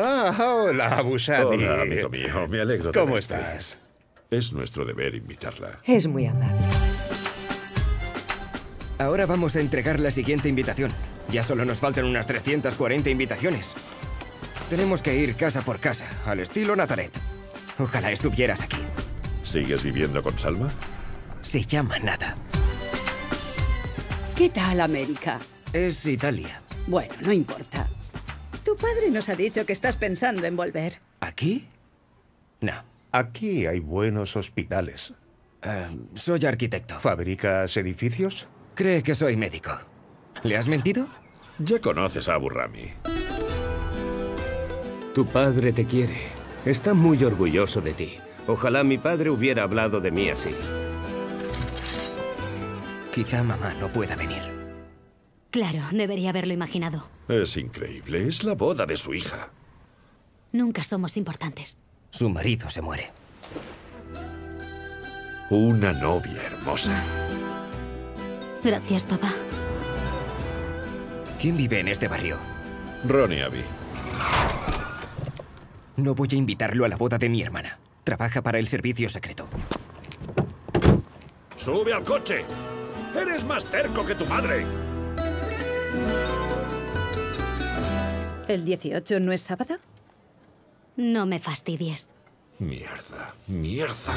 Ah, hola, Abusadi. Hola, amigo mío. Me alegro de ¿Cómo verte. estás? Es nuestro deber invitarla. Es muy amable. Ahora vamos a entregar la siguiente invitación. Ya solo nos faltan unas 340 invitaciones. Tenemos que ir casa por casa, al estilo Nazaret. Ojalá estuvieras aquí. ¿Sigues viviendo con Salma? Se llama nada. ¿Qué tal América? Es Italia. Bueno, no importa. Tu padre nos ha dicho que estás pensando en volver. ¿Aquí? No. Aquí hay buenos hospitales. Eh, soy arquitecto. ¿Fabricas edificios? Cree que soy médico. ¿Le has mentido? Ya conoces a Abu Rami. Tu padre te quiere. Está muy orgulloso de ti. Ojalá mi padre hubiera hablado de mí así. Quizá mamá no pueda venir. Claro, debería haberlo imaginado. Es increíble. Es la boda de su hija. Nunca somos importantes. Su marido se muere. Una novia hermosa. Gracias, papá. ¿Quién vive en este barrio? Ronnie Abbey. No voy a invitarlo a la boda de mi hermana. Trabaja para el servicio secreto. ¡Sube al coche! ¡Eres más terco que tu madre! ¿El 18 no es sábado? No me fastidies. Mierda, mierda.